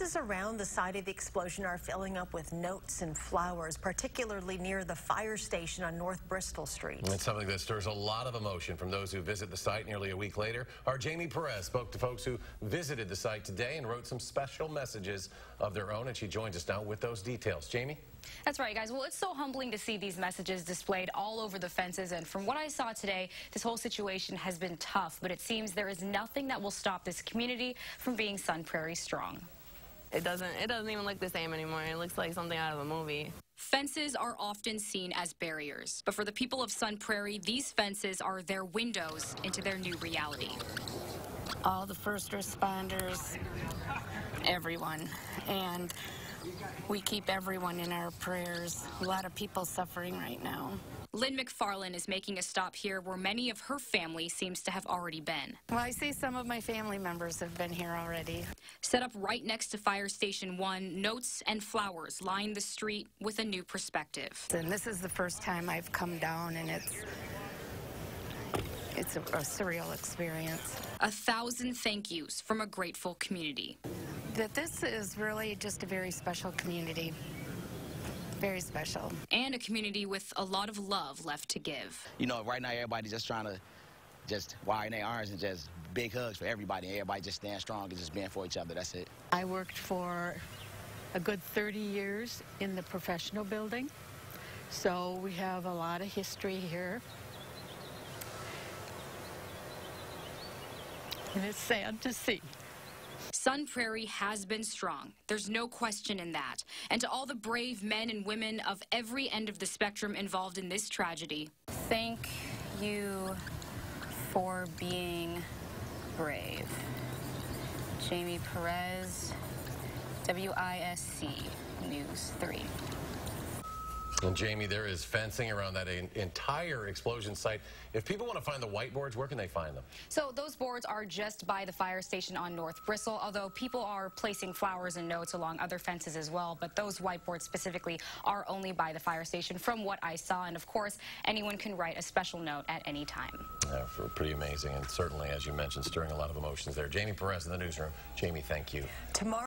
Houses around the site of the explosion are filling up with notes and flowers, particularly near the fire station on North Bristol Street. It's something that stirs a lot of emotion from those who visit the site nearly a week later. Our Jamie Perez spoke to folks who visited the site today and wrote some special messages of their own, and she joins us now with those details. Jamie? That's right, guys. Well, it's so humbling to see these messages displayed all over the fences. And from what I saw today, this whole situation has been tough, but it seems there is nothing that will stop this community from being Sun Prairie strong. It doesn't it doesn't even look the same anymore. It looks like something out of a movie. Fences are often seen as barriers, but for the people of Sun Prairie, these fences are their windows into their new reality. All the first responders, everyone, and we keep everyone in our prayers. A lot of people suffering right now. Lynn McFarland is making a stop here where many of her family seems to have already been. Well, I see some of my family members have been here already. Set up right next to Fire Station 1, notes and flowers line the street with a new perspective. And this is the first time I've come down, and it's it's a, a surreal experience. A thousand thank yous from a grateful community. That this is really just a very special community. Very special. And a community with a lot of love left to give. You know, right now everybody's just trying to just widen their arms and just big hugs for everybody. Everybody just stand strong and just being for each other. That's it. I worked for a good 30 years in the professional building. So we have a lot of history here. And it's sad to see. Sun Prairie has been strong. There's no question in that. And to all the brave men and women of every end of the spectrum involved in this tragedy, thank you for being brave. Jamie Perez, WISC News 3. And Jamie, there is fencing around that entire explosion site. If people want to find the whiteboards, where can they find them? So those boards are just by the fire station on North Bristol, although people are placing flowers and notes along other fences as well. But those whiteboards specifically are only by the fire station from what I saw. And of course, anyone can write a special note at any time. Yeah, pretty amazing. And certainly, as you mentioned, stirring a lot of emotions there. Jamie Perez in the newsroom. Jamie, thank you. Tomorrow